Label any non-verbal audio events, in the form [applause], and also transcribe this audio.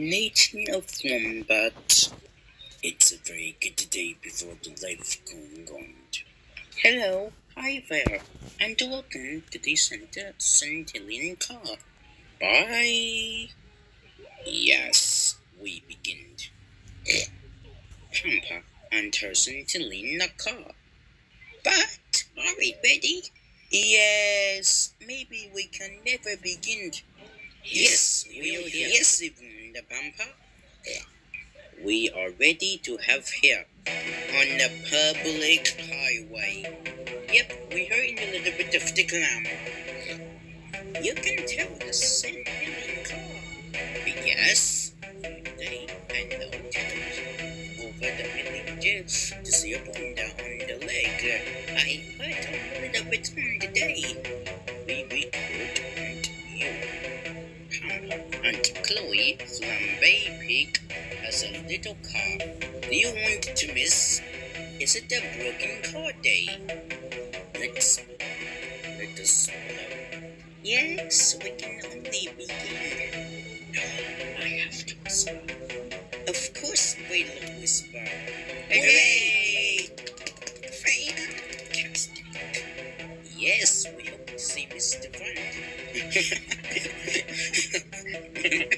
Nation of Wombat. It's a very good day before the life going on. Hello, hi there, and welcome to the Center Centillion car. Bye. Yes, we begin. Pampa enters Centillion car. But are we ready? Yes, maybe we can never begin. Yes, we will hear. Yes, even the bumper. We are ready to have here on the public highway. Yep, we heard a little bit of the glamour. You can tell the scent in the car. Yes, they and no tells over the villages to see up and down the lake. I heard a little bit on the day. Chloe from Bay Peak has a little car. Do you want to miss? Is it a broken car day? Let's let us know. Yes, we can only begin. No, I have to whisper. Of course, we'll whisper. Hooray! Fantastic. Yes, we hope to see Mr. Fun. [laughs]